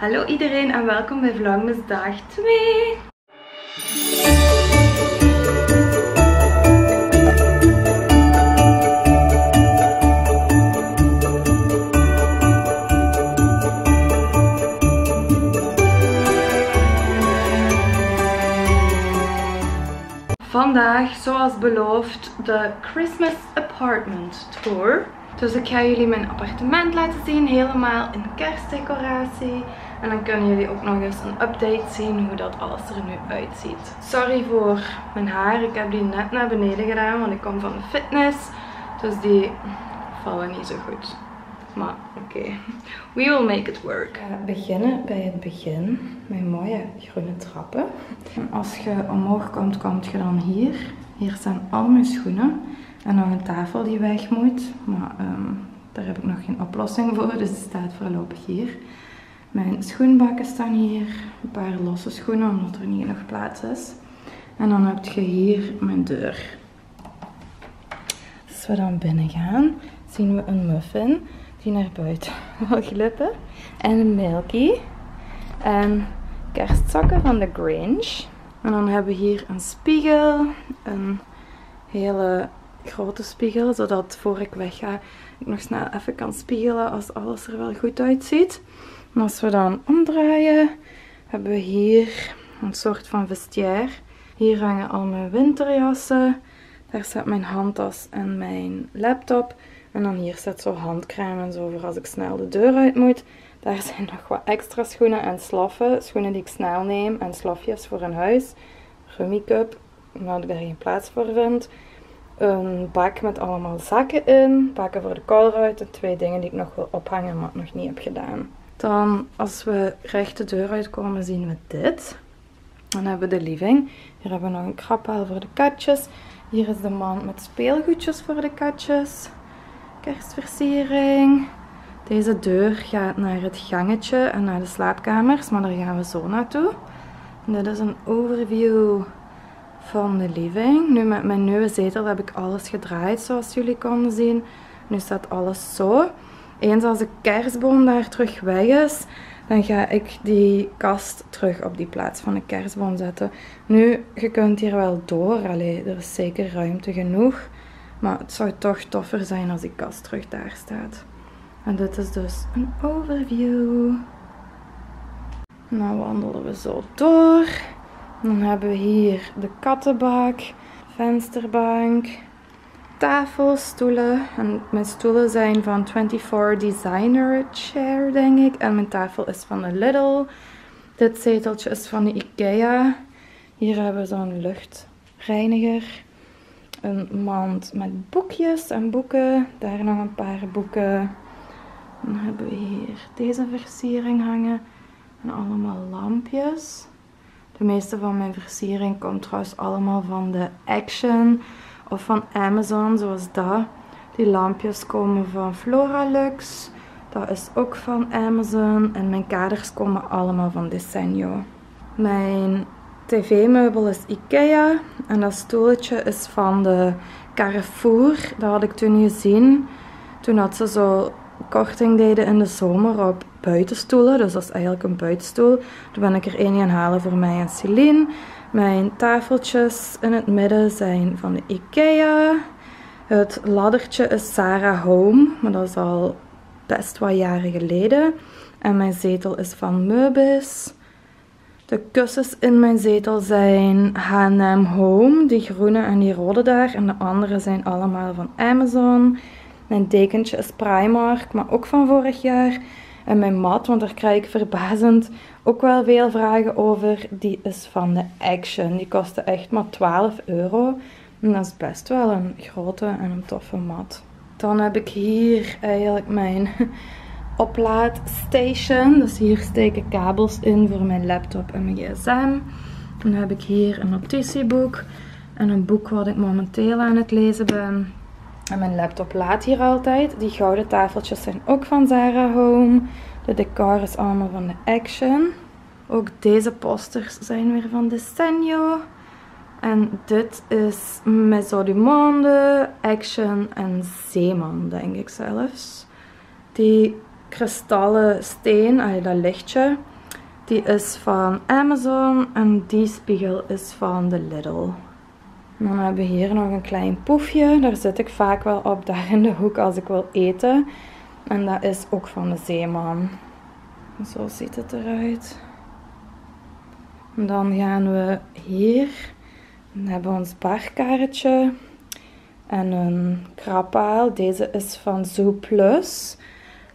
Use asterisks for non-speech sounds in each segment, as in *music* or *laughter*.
Hallo iedereen en welkom bij Vlogmas dag 2. Vandaag, zoals beloofd, de Christmas Apartment Tour. Dus ik ga jullie mijn appartement laten zien, helemaal in kerstdecoratie. En dan kunnen jullie ook nog eens een update zien hoe dat alles er nu uitziet. Sorry voor mijn haar, ik heb die net naar beneden gedaan, want ik kom van de fitness. Dus die vallen niet zo goed. Maar oké, we will make it work. Ik ga beginnen bij het begin. Mijn mooie groene trappen. En als je omhoog komt, kom je dan hier. Hier staan al mijn schoenen. En nog een tafel die weg moet. Maar um, daar heb ik nog geen oplossing voor. Dus die staat voorlopig hier. Mijn schoenbakken staan hier. Een paar losse schoenen, omdat er niet genoeg plaats is. En dan heb je hier mijn deur. Als we dan binnen gaan, zien we een muffin die naar buiten *laughs* wil glippen. En een Milky. En kerstzakken van de Grinch. En dan hebben we hier een spiegel. Een hele grote spiegel. Zodat voor ik wegga ik nog snel even kan spiegelen als alles er wel goed uitziet. Als we dan omdraaien hebben we hier een soort van vestiaire. Hier hangen al mijn winterjassen. Daar staat mijn handtas en mijn laptop. En dan hier staat zo handcrème en zo voor als ik snel de deur uit moet. Daar zijn nog wat extra schoenen en sloffen. Schoenen die ik snel neem en slofjes voor een huis. Rummikup, omdat ik daar geen plaats voor vind. Een bak met allemaal zakken in. Bakken voor de koolruit. En twee dingen die ik nog wil ophangen, maar nog niet heb gedaan. Dan, als we recht de deur uitkomen, zien we dit. Dan hebben we de living. Hier hebben we nog een krabpaal voor de katjes. Hier is de man met speelgoedjes voor de katjes kerstversiering. Deze deur gaat naar het gangetje en naar de slaapkamers, maar daar gaan we zo naartoe. dit is een overview van de living. Nu met mijn nieuwe zetel heb ik alles gedraaid zoals jullie konden zien. Nu staat alles zo. Eens als de kerstboom daar terug weg is, dan ga ik die kast terug op die plaats van de kerstboom zetten. Nu, je kunt hier wel door. Allee, er is zeker ruimte genoeg. Maar het zou toch toffer zijn als die kast terug daar staat. En dit is dus een overview. Nou wandelen we zo door. Dan hebben we hier de kattenbak, vensterbank, tafel, stoelen. En mijn stoelen zijn van 24 Designer Chair, denk ik. En mijn tafel is van de Lidl. Dit zeteltje is van de Ikea. Hier hebben we zo'n luchtreiniger een mand met boekjes en boeken. Daar nog een paar boeken. Dan hebben we hier deze versiering hangen. En allemaal lampjes. De meeste van mijn versiering komt trouwens allemaal van de Action of van Amazon, zoals dat. Die lampjes komen van Floralux. Dat is ook van Amazon. En mijn kaders komen allemaal van Desenio. Mijn tv-meubel is Ikea. En dat stoeltje is van de Carrefour. Dat had ik toen gezien. Toen had ze zo korting deden in de zomer op buitenstoelen. Dus dat is eigenlijk een buitenstoel. Daar ben ik er één gaan halen voor mij en Celine. Mijn tafeltjes in het midden zijn van de Ikea. Het laddertje is Sarah Home. Maar dat is al best wat jaren geleden. En mijn zetel is van Meubis. De kussens in mijn zetel zijn H&M Home, die groene en die rode daar. En de andere zijn allemaal van Amazon. Mijn dekentje is Primark, maar ook van vorig jaar. En mijn mat, want daar krijg ik verbazend ook wel veel vragen over. Die is van de Action. Die kostte echt maar 12 euro. En dat is best wel een grote en een toffe mat. Dan heb ik hier eigenlijk mijn *laughs* oplaadstation. Dus hier steek ik kabels in voor mijn laptop en mijn gsm. Dan heb ik hier een notitieboek en een boek wat ik momenteel aan het lezen ben. En mijn laptop laat hier altijd. Die gouden tafeltjes zijn ook van Zara Home. De decor is allemaal van de Action. Ook deze posters zijn weer van Desenio. En dit is Maison Monde, Action en Zeeman, denk ik zelfs. Die kristallen steen, dat lichtje, Die is van Amazon en die spiegel is van de Lidl. Dan hebben we hier nog een klein poefje. Daar zit ik vaak wel op, daar in de hoek als ik wil eten. En dat is ook van de Zeeman. Zo ziet het eruit. Dan gaan we hier. Dan hebben we ons barkarretje. En een krabpaal. Deze is van Zoo Plus.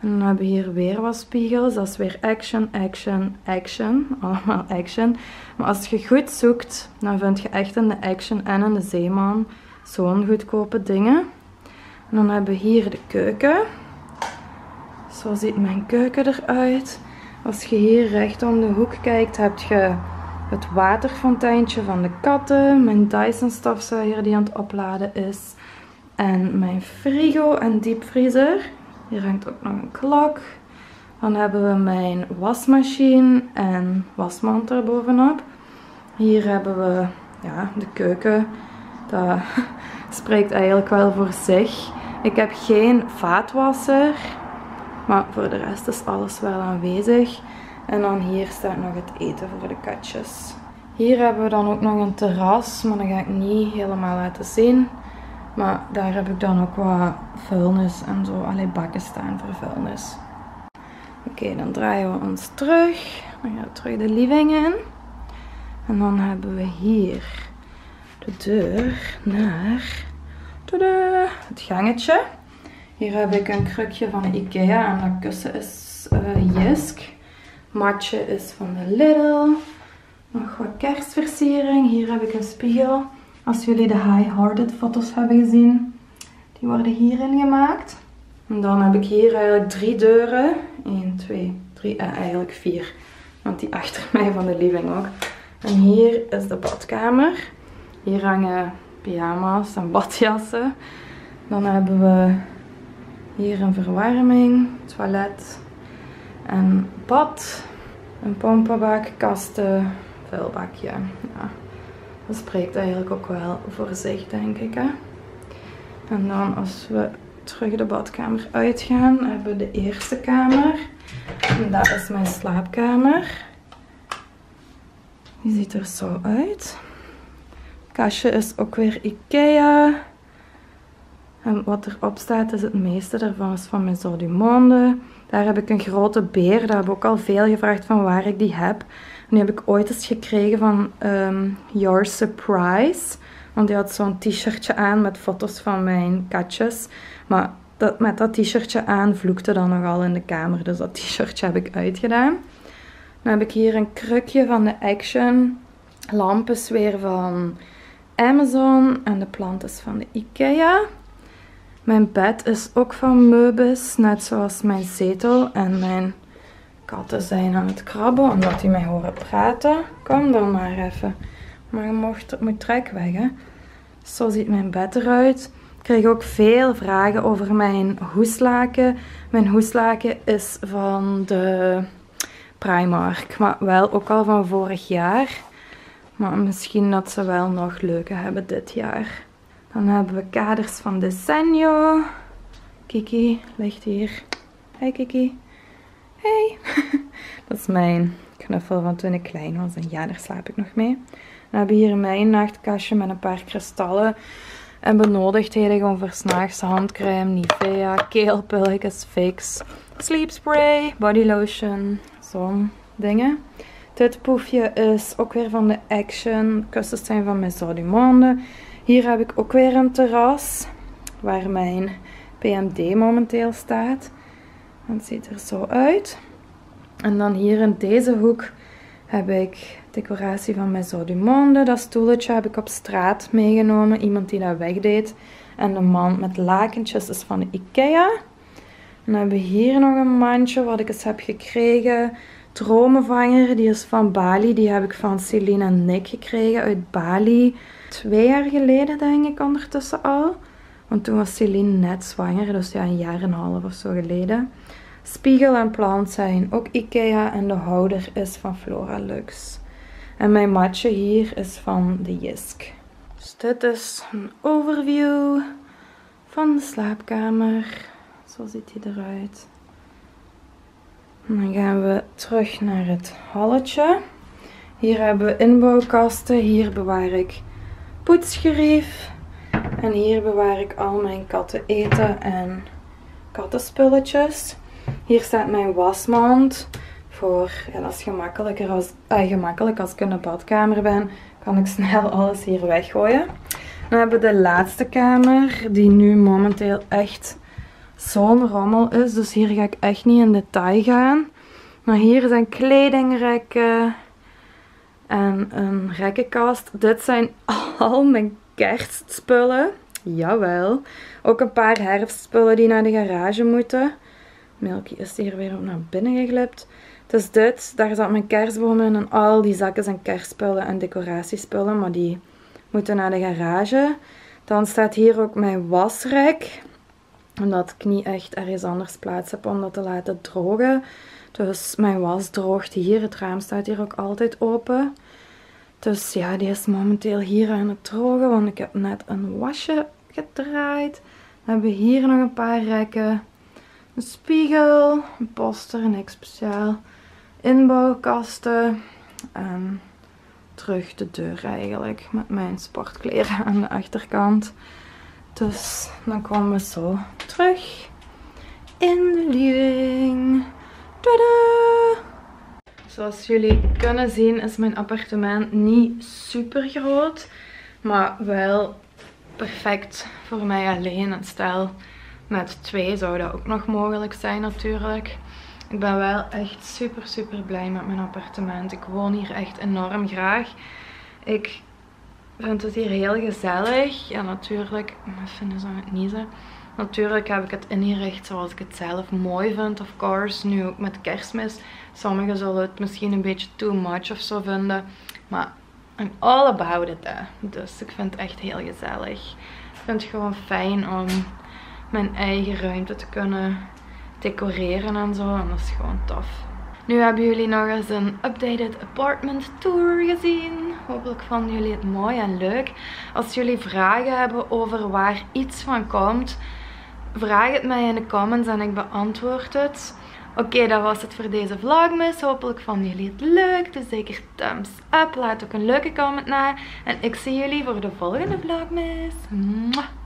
En dan hebben we hier weer wat spiegels. Dat is weer action, action, action. Allemaal action. Maar als je goed zoekt, dan vind je echt in de action en in de zeeman zo'n goedkope dingen. En dan hebben we hier de keuken. Zo ziet mijn keuken eruit. Als je hier recht om de hoek kijkt, heb je het waterfonteintje van de katten. Mijn Dyson stofzuiger die aan het opladen is. En mijn frigo en diepvriezer. Hier hangt ook nog een klok. Dan hebben we mijn wasmachine en wasmand er bovenop. Hier hebben we ja, de keuken. Dat *laughs* spreekt eigenlijk wel voor zich. Ik heb geen vaatwasser. Maar voor de rest is alles wel aanwezig. En dan hier staat nog het eten voor de katjes. Hier hebben we dan ook nog een terras, maar dat ga ik niet helemaal laten zien. Maar daar heb ik dan ook wat vuilnis en zo, alleen bakken staan voor vuilnis. Oké, dan draaien we ons terug. Dan gaan we terug de living in. En dan hebben we hier de deur naar het gangetje. Hier heb ik een krukje van Ikea en dat kussen is uh, Jisk. Matje is van de Lidl. Nog wat kerstversiering. Hier heb ik een spiegel. Als jullie de high-hearted foto's hebben gezien, die worden hierin gemaakt. En dan heb ik hier eigenlijk drie deuren. 1, 2, 3, eh, eigenlijk vier. Want die achter *laughs* mij van de living ook. En hier is de badkamer. Hier hangen pyjama's en badjassen. Dan hebben we hier een verwarming, toilet en bad. Een pompabak, kasten, vuilbakje. Ja, dat spreekt eigenlijk ook wel voor zich, denk ik. Hè? En dan als we terug de badkamer uitgaan, hebben we de eerste kamer. En dat is mijn slaapkamer. Die ziet er zo uit. Het kastje is ook weer Ikea. En wat erop staat is het meeste daarvan is van Maison du Monde. Daar heb ik een grote beer. Daar heb ik ook al veel gevraagd van waar ik die heb. En die heb ik ooit eens gekregen van um, Your Surprise. Want die had zo'n t-shirtje aan met foto's van mijn katjes. Maar dat, met dat t-shirtje aan vloekte dan nogal in de kamer. Dus dat t-shirtje heb ik uitgedaan. Dan heb ik hier een krukje van de Action. Lamp is weer van Amazon. En de plant is van de Ikea. Mijn bed is ook van Meubus, net zoals mijn zetel. En mijn katten zijn aan het krabben, omdat die mij horen praten. Kom dan maar even. Maar je mocht, moet trek weg, hè. Zo ziet mijn bed eruit. Ik kreeg ook veel vragen over mijn hoeslaken. Mijn hoeslaken is van de Primark, maar wel ook al van vorig jaar. Maar misschien dat ze wel nog leuke hebben dit jaar. Dan hebben we kaders van Desenio. Kiki ligt hier. Hey Kiki. Hey. *laughs* Dat is mijn knuffel van toen ik klein was. En ja, daar slaap ik nog mee. Dan hebben we hier mijn nachtkastje met een paar kristallen. En benodigdheden gewoon voor s'nachts. Handcrème, Nivea, keelpilletjes, fix, sleep spray, body lotion. Zo'n dingen. Dit poefje is ook weer van de Action. Kussens zijn van Maison du Monde. Hier heb ik ook weer een terras waar mijn PMD momenteel staat. Het ziet er zo uit. En dan hier in deze hoek heb ik decoratie van Maison du Monde. Dat stoeltje heb ik op straat meegenomen. Iemand die dat wegdeed. En de man met lakentjes is van Ikea. dan hebben we hier nog een mandje wat ik eens heb gekregen. Dromenvanger, die is van Bali. Die heb ik van Celine en Nick gekregen uit Bali twee jaar geleden, denk ik, ondertussen al. Want toen was Celine net zwanger, dus ja, een jaar en een half of zo geleden. Spiegel en plant zijn ook Ikea en de houder is van Flora Lux. En mijn matje hier is van de Jisk. Dus dit is een overview van de slaapkamer. Zo ziet hij eruit. dan gaan we terug naar het halletje. Hier hebben we inbouwkasten. Hier bewaar ik poetsgerief. En hier bewaar ik al mijn katten eten en kattenspulletjes. Hier staat mijn wasmand. Voor, ja, dat is gemakkelijker als, eh, gemakkelijk als ik in de badkamer ben. Kan ik *laughs* snel alles hier weggooien. Dan hebben we de laatste kamer. Die nu momenteel echt zo'n rommel is. Dus hier ga ik echt niet in detail gaan. Maar hier zijn kledingrekken. En een rekkenkast. Dit zijn *laughs* al mijn kerstspullen. Jawel. Ook een paar herfstspullen die naar de garage moeten. Milky is hier weer naar binnen geglipt. Dus dit, daar zat mijn kerstboom in en al die zakken zijn kerstspullen en decoratiespullen. Maar die moeten naar de garage. Dan staat hier ook mijn wasrek. Omdat ik niet echt ergens anders plaats heb om dat te laten drogen. Dus mijn was droogt hier. Het raam staat hier ook altijd open. Dus ja, die is momenteel hier aan het drogen. Want ik heb net een wasje gedraaid. Dan hebben we hier nog een paar rekken. Een spiegel, een poster, niks speciaal. Inbouwkasten. En terug de deur eigenlijk. Met mijn sportkleren *laughs* aan de achterkant. Dus dan komen we zo terug in de living. Zoals jullie kunnen zien is mijn appartement niet super groot. Maar wel perfect voor mij alleen. En stel met twee zou dat ook nog mogelijk zijn natuurlijk. Ik ben wel echt super super blij met mijn appartement. Ik woon hier echt enorm graag. Ik vind het hier heel gezellig. Ja natuurlijk, mijn vinden ze het niet zo. Natuurlijk heb ik het ingericht zoals ik het zelf mooi vind, of course. Nu ook met kerstmis. Sommigen zullen het misschien een beetje too much of zo vinden. Maar I'm all about it. Dus ik vind het echt heel gezellig. Ik vind het gewoon fijn om mijn eigen ruimte te kunnen decoreren en zo. En dat is gewoon tof. Nu hebben jullie nog eens een updated apartment tour gezien. Hopelijk vonden jullie het mooi en leuk. Als jullie vragen hebben over waar iets van komt, vraag het mij in de comments en ik beantwoord het. Oké, dat was het voor deze vlogmas. Hopelijk vonden jullie het leuk. Dus zeker thumbs up. Laat ook een leuke comment na. En ik zie jullie voor de volgende vlogmas. Mwah.